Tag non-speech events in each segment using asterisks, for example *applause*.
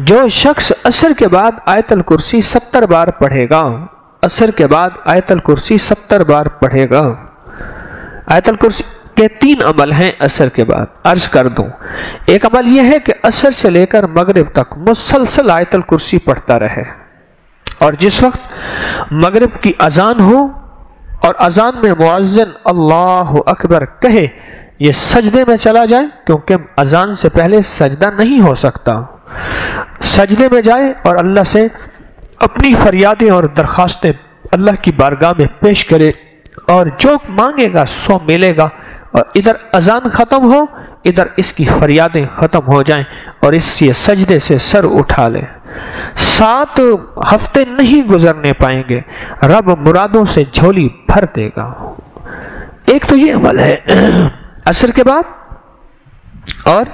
जो शख्स असर के बाद आयतल कुर्सी सत्तर बार पढ़ेगा, असर के बाद आयतल कुर्सी सत्तर बार पढ़ेगा। आयतल कुर्सी के तीन अमल हैं असर के बाद। अर्ज़ कर दूँ, एक अमल यह है कि असर से लेकर मगरिब तक मुसलसल आयतल कुर्सी पढ़ता रहे। और जिस वक्त मगरिब की अजान हो और अजान में मुआजन अल्लाह अकबर कहे, ये सजदे में चला जाए, क्योंकि अजान से पहले सजदा नहीं हो सकता। सजदे में जाए और अल्लाह से अपनी फरियादें और दरखास्तें अल्लाह की बारगाह में पेश करे। और जो मांगेगा, सो मिलेगा। और इधर अजान ख़त्म हो, इधर इसकी फरियादें ख़त्म हो जाएँ और इसके सजदे से सर उठा ले। सात हफ़्ते नहीं गुजरने पाएँगे। रब मुरादों से झोली भर देगा। एक तो ये अमल है। *clears throat* असर के बाद और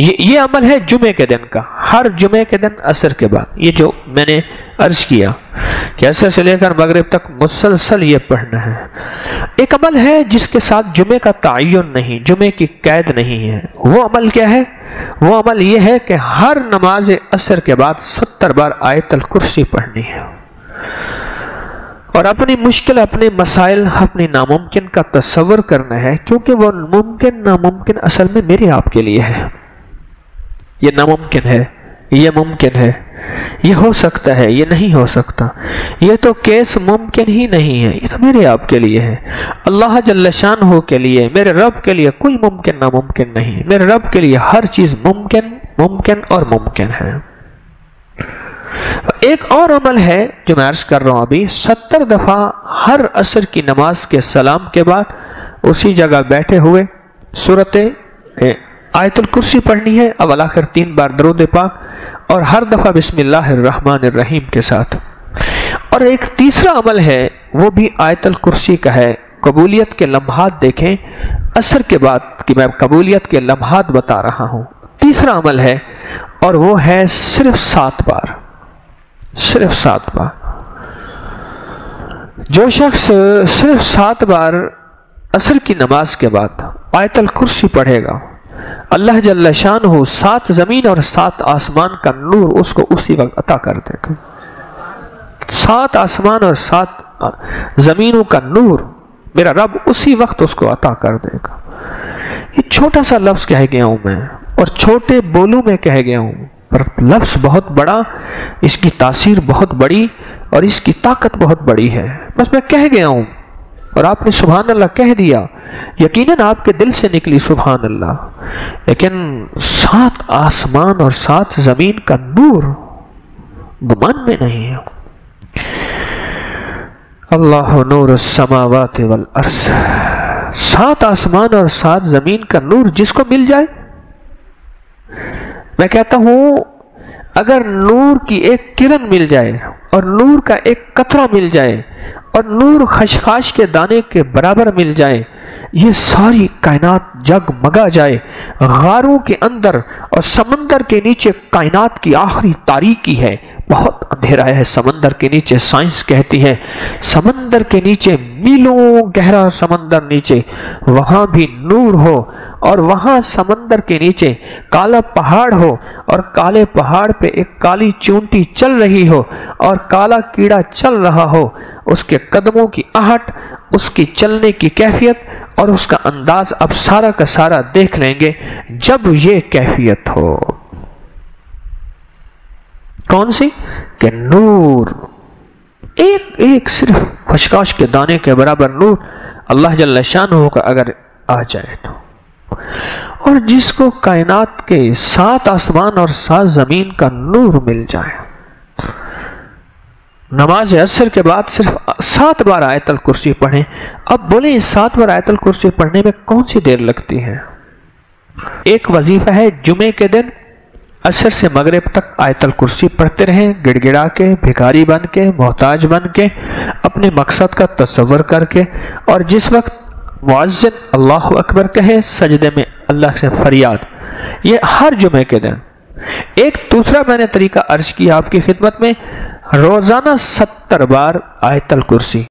ये ये अमल है जुमे के दिन का। हर जुमे के दिन असर के बाद। ये जो मैंने अर्ज़ किया कि असर से लेकर मगरब तक मुसलसल ये पढ़ना है। एक अमल है जिसके साथ जुमे का तयन नहीं, जुमे की कैद नहीं है। वो अमल क्या है? वो अमल ये है कि हर नमाज़ असर के बाद सत्तर बार आयतल कुर्सी पढ़नी है। और अपनी मुश्किल, अपने मसाइल, अपने नामुमकिन का तस्वर करना है, क्योंकि वो मुमकिन नामुमकिन असल में मेरे आपके लिए है। ये नामुमकिन है, ये मुमकिन है। ये हो सकता है, ये नहीं हो सकता। ये तो केस मुमकिन ही नहीं है, ये तो मेरे आपके लिए है। अल्लाह जल्लशान हो के लिए, मेरे रब के लिए कोई मुमकिन नामुमकिन नहीं। मेरे रब के लिए हर चीज़ मुमकिन मुमकिन और मुमकिन है। एक और अमल है जो मैं अर्ज़ कर रहा हूँ अभी, सत्तर दफ़ा हर असर की नमाज़ के सलाम के बाद उसी जगह बैठे हुए सूरत आयतुल कुर्सी पढ़नी है। अब आखिर तीन बार दरुद पाक और हर दफ़ा बिस्मिल्लाहिर्रहमानिर्रहीम के साथ। और एक तीसरा अमल है, वो भी आयतल कुर्सी का है। कबूलियत के लम्हात देखें, असर के बाद कि मैं कबूलियत के लम्हात बता रहा हूँ। तीसरा अमल है, और वो है सिर्फ़ सात बार। सिर्फ़ सात बार। जो शख्स सिर्फ़ सात बार असर की नमाज़ के बाद आयतल कुर्सी पढ़ेगा अल्लाह जल्ला शान हो सात ज़मीन और सात आसमान का नूर उसको उसी वक्त अता कर देगा सात आसमान और सात जमीनों का नूर, मेरा रब उसी वक्त उसको अता कर देगा। ये छोटा सा लफ्ज कह गया हूँ मैं, और छोटे बोलों में कह गया हूँ, पर लफ्ज बहुत बड़ा, इसकी तासीर बहुत बड़ी, और इसकी ताकत बहुत बड़ी है। बस मैं कह गया हूँ और आपने सुबहान अल्लाह कह दिया, यकीनन आपके दिल से निकली सुबहान अल्लाह लेकिन सात आसमान और सात ज़मीन का नूर गुमान में नहीं है। अल्लाह नूर समावात वल अर्स सात आसमान और सात ज़मीन का नूर जिसको मिल जाए। मैं कहता हूँ, अगर नूर की एक किरण मिल जाए और नूर का एक कतरा मिल जाए और नूर खशखाश के दाने के बराबर मिल जाए। ये सारी कायनात जग मगा जाए। गारों के अंदर और समंदर के नीचे कायनात की आखिरी तारीकी है। बहुत अंधेरा है। समंदर के नीचे साइंस कहती है, समंदर के नीचे मीलों गहरा समंदर नीचे, वहाँ भी नूर हो और वहाँ समंदर के नीचे काला पहाड़ हो और काले पहाड़ पे एक काली चूंटी चल रही हो और काला कीड़ा चल रहा हो। उसके कदमों की आहट, उसकी चलने की कैफियत और उसका अंदाज अब सारा का सारा देख लेंगे जब ये कैफियत हो। कौन सी? कि नूर। एक एक सिर्फ़ खुशकाश के दाने के बराबर नूर अल्लाह जल्ला शान होकर अगर आ जाए तो। और जिसको कायनात के सात आसमान और सात ज़मीन का नूर मिल जाए। नमाज़ असर के बाद सिर्फ़ सात बार आयतल कुर्सी पढ़ें। अब बोले सात बार आयतल कुर्सी पढ़ने में कौन सी देर लगती है? एक वजीफा है जुमे के दिन असर से मगरब तक आयतल कुर्सी पढ़ते रहें, गिड़गिड़ा के, भिखारी बन के, मोहताज बन के, अपने मकसद का तस्वर करके, और जिस वक्त मुआजन अल्लाह अकबर कहे, सजदे में अल्लाह से फरियाद। ये हर जुमे के दिन। एक दूसरा मैंने तरीका अर्ज़ किया आपकी खिदमत में, रोज़ाना सत्तर बार आयतल कुर्सी।